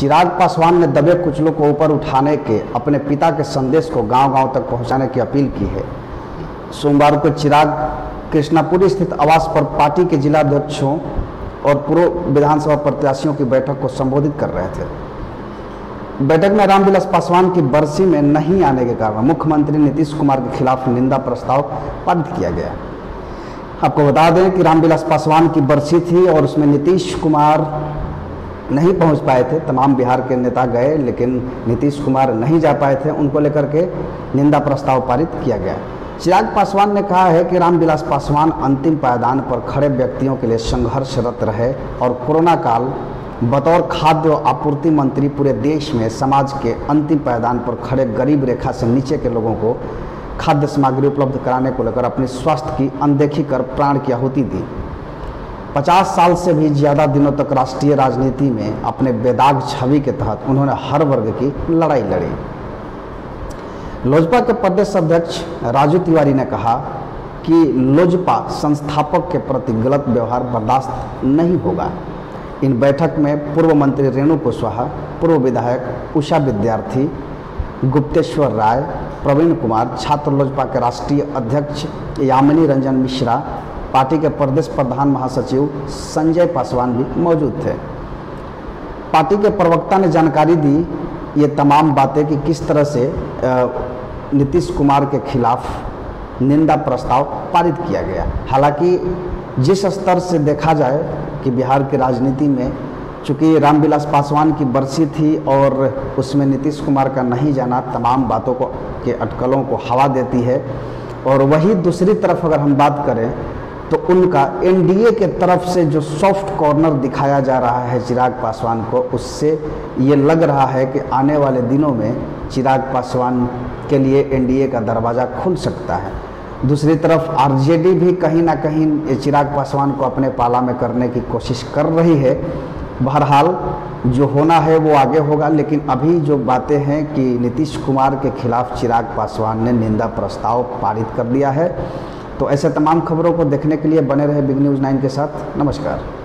चिराग पासवान ने दबे कुचलों को ऊपर उठाने के, अपने पिता के संदेश को गांव-गांव तक पहुँचाने की अपील की है। सोमवार को चिराग कृष्णापुरी स्थित आवास पर पार्टी के जिला अध्यक्षों और पूर्व विधानसभा प्रत्याशियों की बैठक को संबोधित कर रहे थे। बैठक में रामविलास पासवान की बरसी में नहीं आने के कारण मुख्यमंत्री नीतीश कुमार के खिलाफ निंदा प्रस्ताव पारित किया गया। आपको बता दें कि रामविलास पासवान की बरसी थी और उसमें नीतीश कुमार नहीं पहुँच पाए थे। तमाम बिहार के नेता गए, लेकिन नीतीश कुमार नहीं जा पाए थे। उनको लेकर के निंदा प्रस्ताव पारित किया गया। चिराग पासवान ने कहा है कि रामविलास पासवान अंतिम पायदान पर खड़े व्यक्तियों के लिए संघर्षरत रहे और कोरोना काल बतौर खाद्य आपूर्ति मंत्री पूरे देश में समाज के अंतिम पायदान पर खड़े गरीब रेखा से नीचे के लोगों को खाद्य सामग्री उपलब्ध कराने को लेकर अपनी स्वास्थ्य की अनदेखी कर प्राण की आहुति दी। 50 साल से भी ज़्यादा दिनों तक राष्ट्रीय राजनीति में अपने बेदाग छवि के तहत उन्होंने हर वर्ग की लड़ाई लड़ी। लोजपा के प्रदेश अध्यक्ष राजू तिवारी ने कहा कि लोजपा संस्थापक के प्रति गलत व्यवहार बर्दाश्त नहीं होगा। इन बैठक में पूर्व मंत्री रेणु कुशवाहा, पूर्व विधायक उषा विद्यार्थी, गुप्तेश्वर राय, प्रवीण कुमार, छात्र लोजपा के राष्ट्रीय अध्यक्ष यामिनी रंजन मिश्रा पार्टी के प्रदेश प्रधान महासचिव संजय पासवान भी मौजूद थे। पार्टी के प्रवक्ता ने जानकारी दी ये तमाम बातें कि किस तरह से नीतीश कुमार के खिलाफ निंदा प्रस्ताव पारित किया गया। हालाँकि जिस स्तर से देखा जाए कि बिहार की राजनीति में चूँकि रामविलास पासवान की बरसी थी और उसमें नीतीश कुमार का नहीं जाना तमाम बातों को, के अटकलों को हवा देती है, और वही दूसरी तरफ़ अगर हम बात करें तो उनका एनडीए के तरफ़ से जो सॉफ्ट कॉर्नर दिखाया जा रहा है चिराग पासवान को, उससे ये लग रहा है कि आने वाले दिनों में चिराग पासवान के लिए एनडीए का दरवाज़ा खुल सकता है। दूसरी तरफ़ आरजेडी भी कहीं ना कहीं ये चिराग पासवान को अपने पाला में करने की कोशिश कर रही है। बहरहाल, जो होना है वो आगे होगा, लेकिन अभी जो बातें हैं कि नीतीश कुमार के खिलाफ चिराग पासवान ने निंदा प्रस्ताव पारित कर दिया है तो ऐसे तमाम खबरों को देखने के लिए बने रहे बिग न्यूज़ नाइन के साथ। नमस्कार।